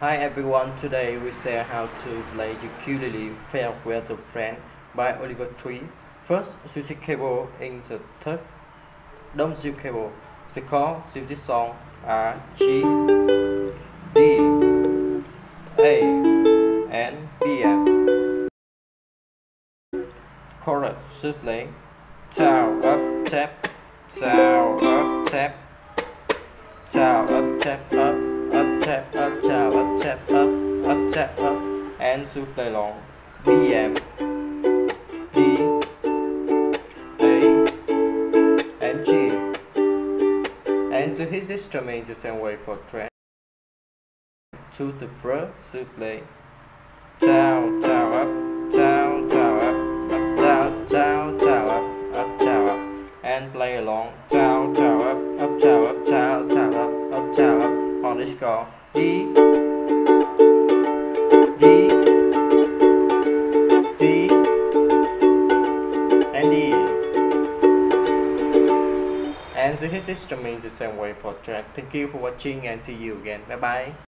Hi everyone, today we share how to play ukulele Fair Weather Friend by Oliver Tree. First, switch cable in the third zip cable. The chords in this song are G, D, A, and B. Chorus should play down, up, tap, down, up, tap, down, up, tap, up, up, tap, up, and play along. B M. D A. And G. And the his instrument the same way for trend. To the first to play down, down, up, down, down, up, up, down, down, down, up, up, down, up, and play along. Down, down, up, up, down, up, down, down, up, up, down, up. On the score. D, And the his instrument the same way for track. Thank you for watching and see you again. Bye bye.